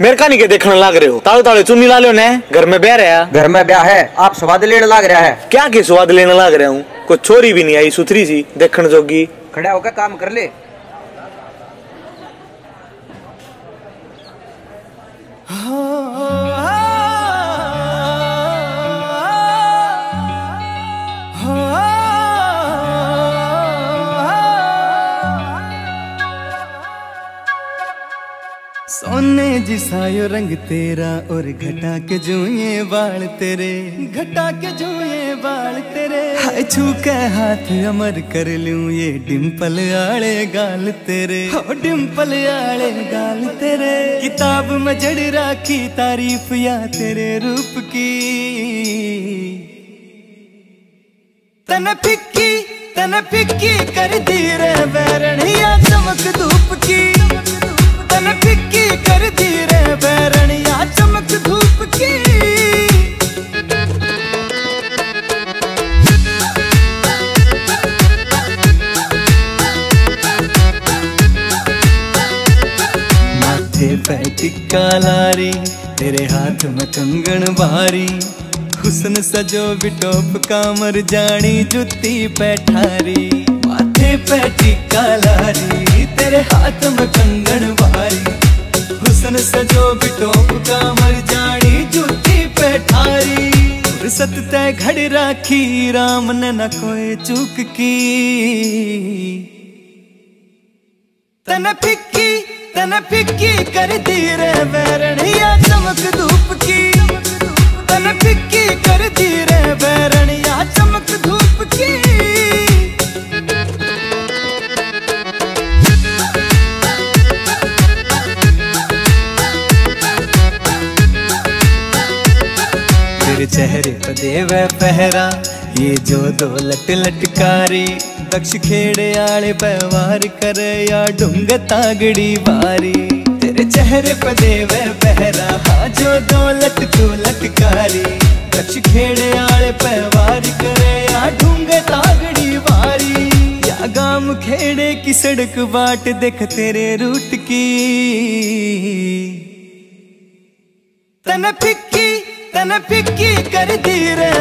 मेरे का नहीं के देखने लग रहे हो। ताले ताले चुन्नी ला लो ने? घर में बह रहा? घर में ब्याह है। आप स्वाद लेने लग रहा है। क्या के स्वाद लेने लग रहा हूँ? कोई छोरी भी नहीं आई सुथरी सी देखने जोगी। खड़ा होकर काम कर ले। सोने जिसा यो रंग तेरा और घटा के जुए बाल तेरे। घटा के जुए बाल तेरे। हाय छू के हाथ अमर कर लूँ ये डिम्पल आले गाल तेरे। हो डिम्पल आले गाल तेरे। किताब में जड़ राखी, तारीफ़ या तेरे रूप की। तन फिक्की तन फिक्की कर दी रे बैरणिया चमक धूप की। माथे पे टिक्का लारी, तेरे हाथ में कंगन भारी हुस्न सजो बिटोप कामर जानी, जुत्ती पैठारी माथे पे टिक्का लारी, तेरे हाथ में कंगन भारी हुस्न सजो बिटोप कामर जानी, जुत्ती पैठारी फुर्सत तय घड़ राखी, राम ने न कोई चूक की। तन फिक्की तन फिक्की कर दी रे बैरणिया चमक धूप की तन फिक्की कर दी रे बैरणिया चमक धूप की तेरे चेहरे पर देवे पहरा ये जो दो लट लटकारी दक्ष खेड़े आले व्यवहार करे या ढूंग तागड़ी बारी। तेरे चेहरे पर देवे पहरा हाँ जो दो लट तू लटकारी दक्ष खेड़े आले व्यवहार करे या ढूंग तागड़ी बारी। या गाम खेड़े की सड़क बाट देख तेरे रूट की। तन फिक्की तन फिक्की कर दी रे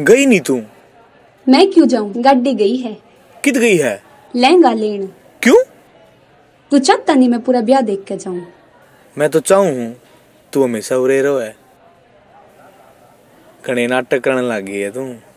गई नहीं तू? मैं क्यों जाऊँ? गाड़ी गई है। कित गई है? लहंगा लेन। क्यों? तू चाहता नहीं मैं पूरा ब्याह देख के जाऊँ? मैं तो चाहूँ हूँ तू हमेशा उरे रहो है। घने नाटक करने लगी है तू।